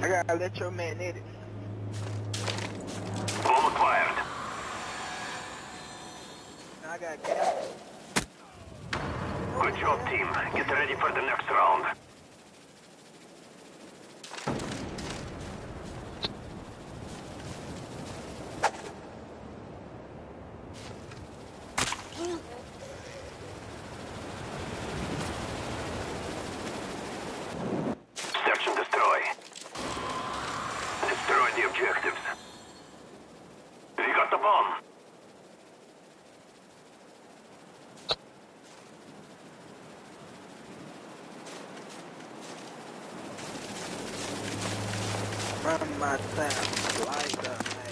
I got electromagnetics. Bomb acquired. Now I got gas. Good job, team. Get ready for the next round. Search and destroy. Destroy the objectives. We got the bomb. Run my town like a man.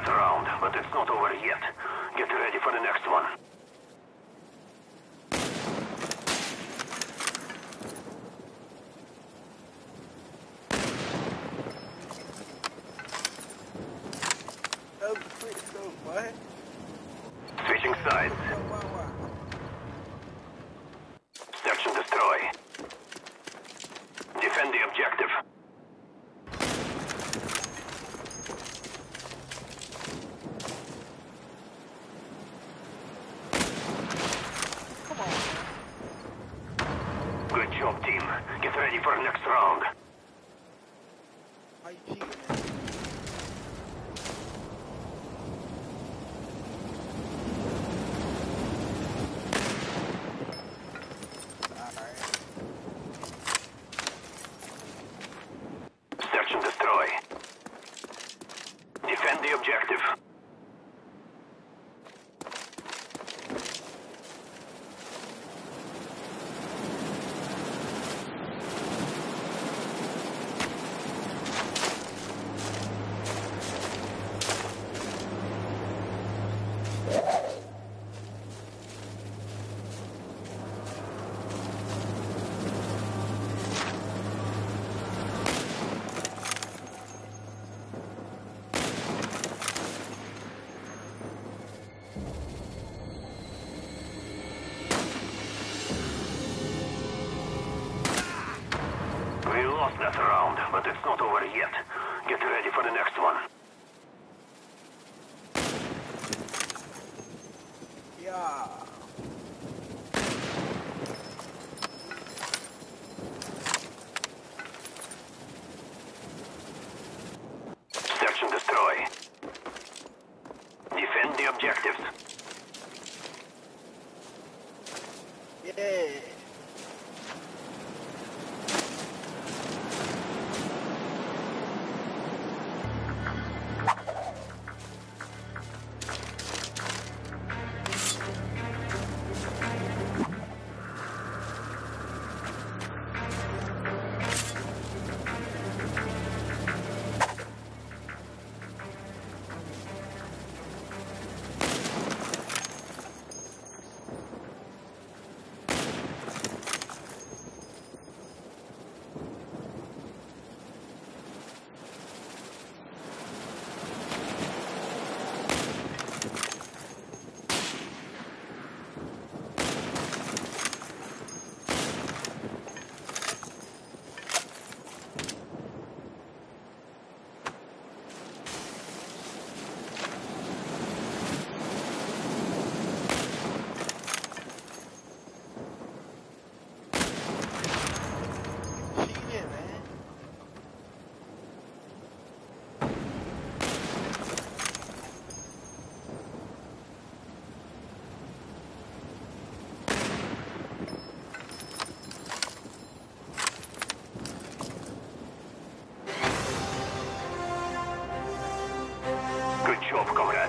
Lost round, but it's not over yet. Get ready for the next one. That boy. Switching sides. Search and destroy. Defend the objective. Come on. Good job, team. Get ready for next round. Lost that round, but it's not over yet. Get ready for the next one. Yeah. Search and destroy. Defend the objectives. Yeah. Good job, comrades.